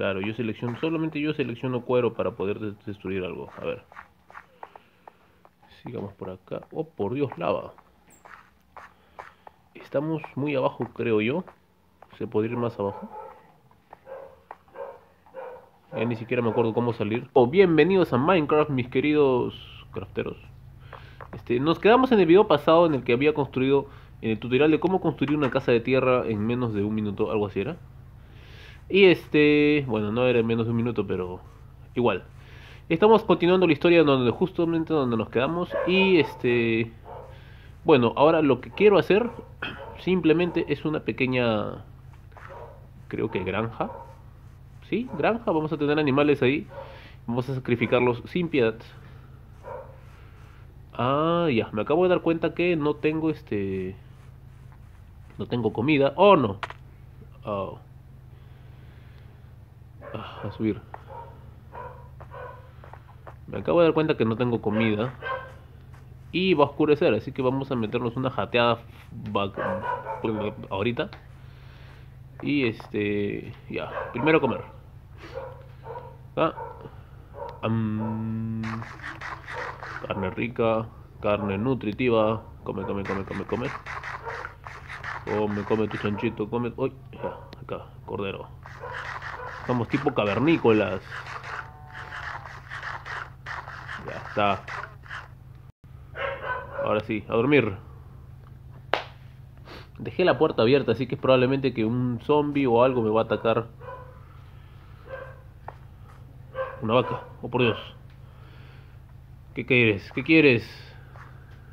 Claro, yo selecciono, solamente yo selecciono cuero para poder des- destruir algo. A ver. Sigamos por acá. Oh, por Dios, lava. Estamos muy abajo, creo yo. ¿Se podría ir más abajo? Ya ni siquiera me acuerdo cómo salir. Oh, bienvenidos a Minecraft, mis queridos crafteros. Este, nos quedamos en el video pasado en el que había construido, en el tutorial de cómo construir una casa de tierra en menos de un minuto, algo así era. Y este, bueno, no era en menos de un minuto, pero igual. Estamos continuando la historia donde justamente donde nos quedamos y este, bueno, ahora lo que quiero hacer simplemente es una pequeña, creo que granja. Sí, granja, vamos a tener animales ahí. Vamos a sacrificarlos sin piedad. Ah, ya, me acabo de dar cuenta que no tengo este... No tengo comida. ¡Oh, no! Oh. A subir. Me acabo de dar cuenta que no tengo comida. Y va a oscurecer, así que vamos a meternos una jateada ahorita. Y este... Ya, primero comer. Ah. Carne rica, carne nutritiva. Come, come, come, come, come. Come, come tu chanchito, come. Uy, ya, acá, cordero. Somos tipo cavernícolas. Ya está. Ahora sí, a dormir. Dejé la puerta abierta, así que es probablemente que un zombie o algo me va a atacar. Una vaca, oh por Dios. ¿Qué quieres? ¿Qué quieres?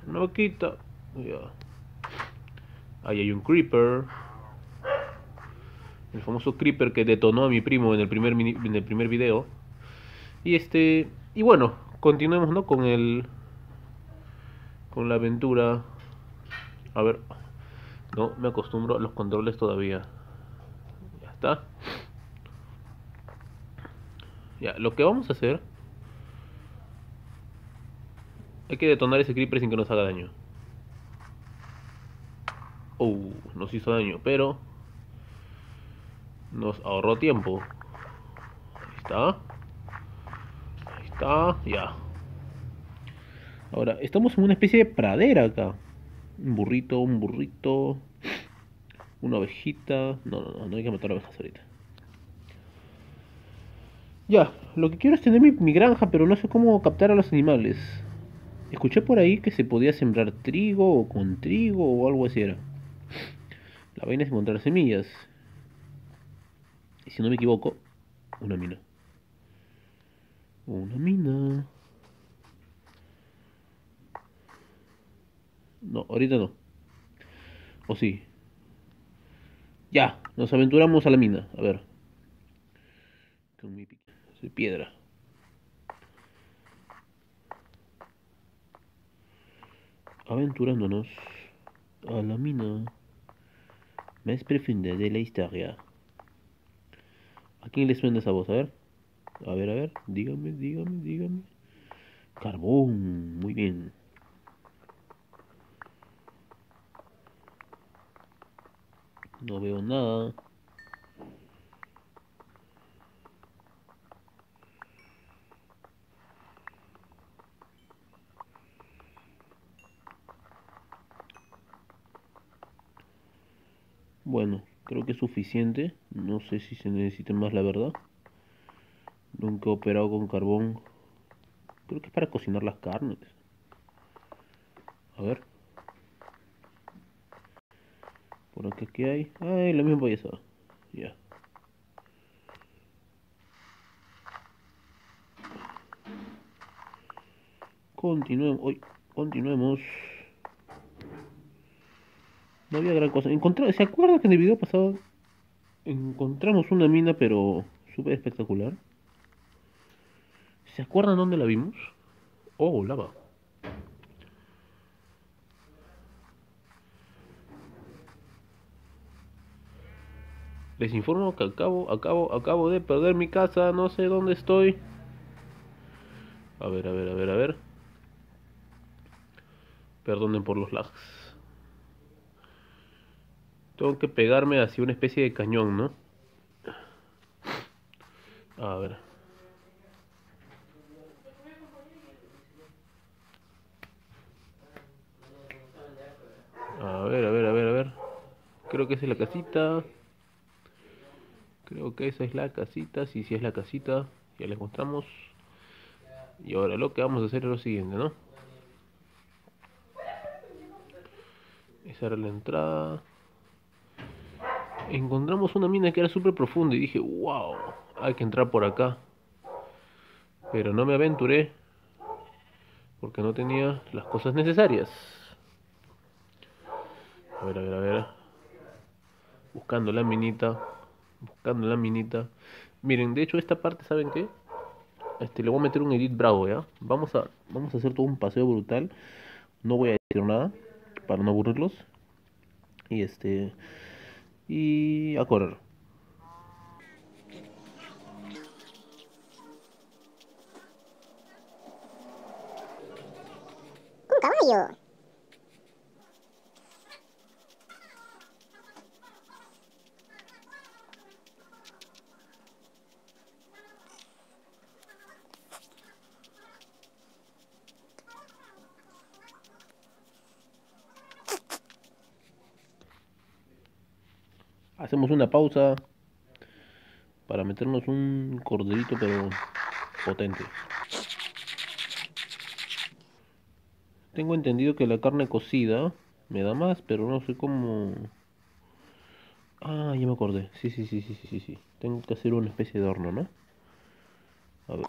Una vaquita. Ahí hay un creeper. El famoso creeper que detonó a mi primo en el primer en el primer video. Y este, y bueno, continuemos, ¿no? Con el con la aventura. A ver. No me acostumbro a los controles todavía. Ya está. Ya, lo que vamos a hacer hay que detonar ese creeper sin que nos haga daño. Oh, nos hizo daño, pero nos ahorró tiempo. Ahí está. Ahí está, ya. Ahora, estamos en una especie de pradera acá. Un burrito, un burrito. Una ovejita. No, no, no, no hay que matar ovejas ahorita. Ya, lo que quiero es tener mi, mi granja, pero no sé cómo captar a los animales. Escuché por ahí que se podía sembrar trigo o con trigo o algo así era. La vaina es encontrar semillas. Si no me equivoco, una mina. Una mina. No, ahorita no. O sí. Ya, nos aventuramos a la mina. A ver. Con mi piedra. Aventurándonos a la mina más profunda de la historia. ¿A quién le suena esa voz? A ver. A ver, a ver. Dígame, dígame, dígame. Carbón. Muy bien. No veo nada. Bueno, creo que es suficiente. No sé si se necesita más, la verdad. Nunca he operado con carbón. Creo que es para cocinar las carnes. A ver. Por acá, ¿qué hay? Ay, la misma payasada. Ya. Continuemos. Hoy, continuemos. No había gran cosa. ¿Se acuerdan que en el video pasado encontramos una mina, pero súper espectacular? ¿Se acuerdan dónde la vimos? Oh, lava. Les informo que acabo, acabo, acabo de perder mi casa, no sé dónde estoy. A ver, a ver, a ver, a ver. Perdonen por los lags. Tengo que pegarme hacia una especie de cañón, ¿no? A ver. A ver, a ver, a ver, a ver. Creo que esa es la casita. Creo que esa es la casita. Sí, sí es la casita. Ya la encontramos. Y ahora lo que vamos a hacer es lo siguiente, ¿no? Esa era la entrada. Encontramos una mina que era súper profunda y dije, wow, hay que entrar por acá. Pero no me aventuré porque no tenía las cosas necesarias. A ver, a ver, a ver. Buscando la minita. Buscando la minita. Miren, de hecho esta parte, ¿saben qué? Este, le voy a meter un edit bravo, ¿ya? Vamos a, vamos a hacer todo un paseo brutal. No voy a decir nada para no aburrirlos. Y este... Y a correr. Un caballo. Hacemos una pausa para meternos un corderito pero potente. Tengo entendido que la carne cocida me da más, pero no sé cómo... Ah, ya me acordé. Sí, sí, sí, sí, sí, sí. Tengo que hacer una especie de horno, ¿no? A ver.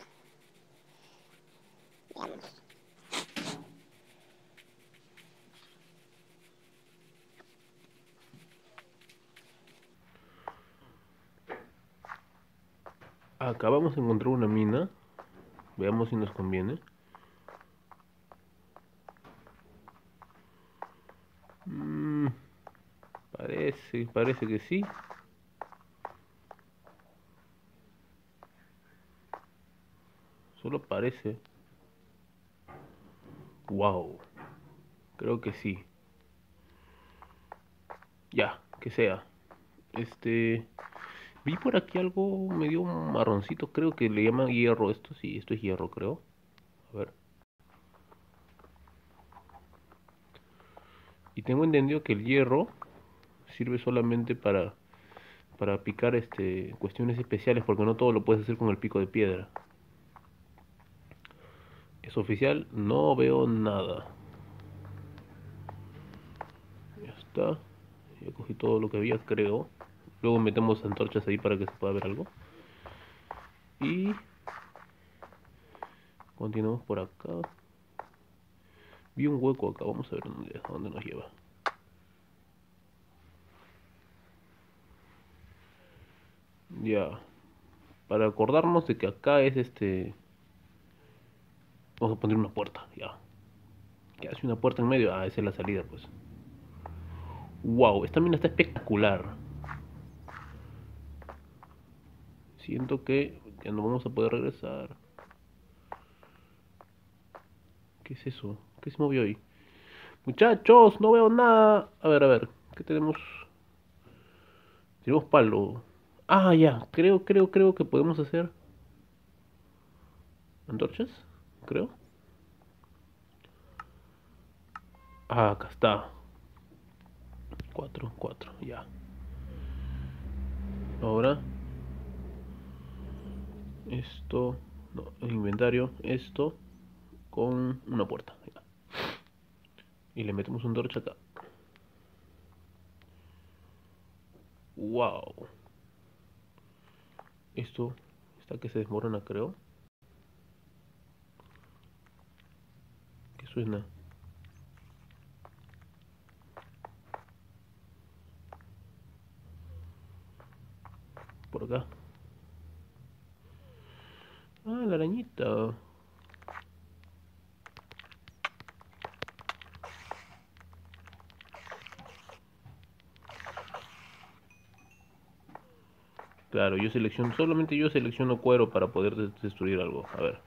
Acabamos de encontrar una mina. Veamos si nos conviene. Mm, parece, parece que sí. Solo parece. Wow. Creo que sí. Ya, que sea. Este... Vi por aquí algo medio marroncito, creo que le llaman hierro esto, sí, esto es hierro creo. A ver. Y tengo entendido que el hierro sirve solamente para para picar este cuestiones especiales porque no todo lo puedes hacer con el pico de piedra. Es oficial, no veo nada. Ya está. Ya cogí todo lo que había, creo. Luego metemos antorchas ahí para que se pueda ver algo. Y continuamos por acá. Vi un hueco acá, vamos a ver dónde, a dónde nos lleva. Ya. Para acordarnos de que acá es este... Vamos a poner una puerta, ya. Ya, hace una puerta en medio. Ah, esa es la salida, pues. Wow, esta mina está espectacular. Siento que ya no vamos a poder regresar. ¿Qué es eso? ¿Qué se movió ahí? Muchachos, no veo nada. A ver, a ver. ¿Qué tenemos? Tenemos palo. Ah, ya. Creo, creo, creo que podemos hacer... ¿Antorchas? Creo. Ah, acá está. 4, 4, ya. Ahora esto, no, el inventario, esto con una puerta. Y le metemos un torch acá. Wow. Esto está que se desmorona, creo. ¿Qué suena? Por acá. Ah, la arañita. Claro, yo selecciono, solamente yo selecciono cuero para poder destruir algo. A ver.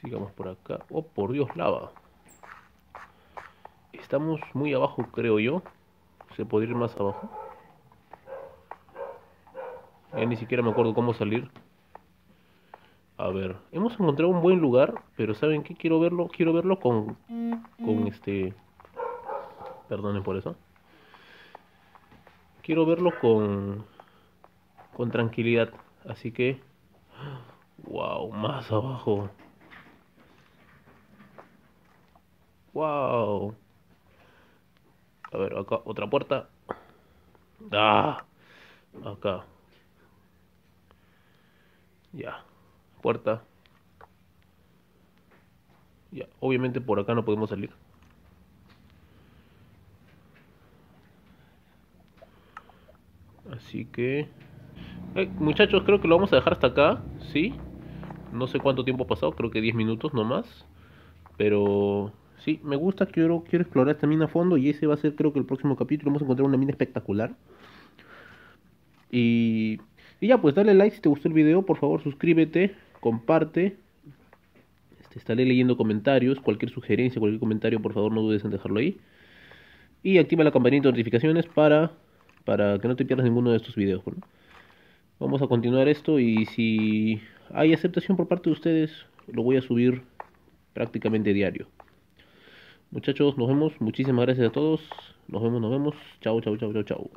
Sigamos por acá. Oh, por Dios, lava. Estamos muy abajo, creo yo. ¿Se puede ir más abajo? Ya ni siquiera me acuerdo cómo salir. A ver, hemos encontrado un buen lugar, pero ¿saben qué? Quiero verlo, quiero verlo con, con este... Perdonen por eso. Quiero verlo con, con tranquilidad. Así que... Wow, más abajo. Wow. A ver, acá otra puerta. Ah, acá. Ya. Puerta. Ya, obviamente por acá no podemos salir. Así que... Eh, muchachos, creo que lo vamos a dejar hasta acá, ¿sí? No sé cuánto tiempo ha pasado, creo que 10 minutos nomás. Pero sí, me gusta, quiero, quiero explorar esta mina a fondo y ese va a ser creo que el próximo capítulo. Vamos a encontrar una mina espectacular. Y, ya, pues dale like si te gustó el video, por favor suscríbete, comparte. Este, estaré leyendo comentarios, cualquier sugerencia, cualquier comentario, por favor no dudes en dejarlo ahí. Y activa la campanita de notificaciones para, para que no te pierdas ninguno de estos videos. Vamos a continuar esto y si hay aceptación por parte de ustedes, lo voy a subir prácticamente diario. Muchachos, nos vemos. Muchísimas gracias a todos. Nos vemos, nos vemos. Chao, chao, chao, chao, chao.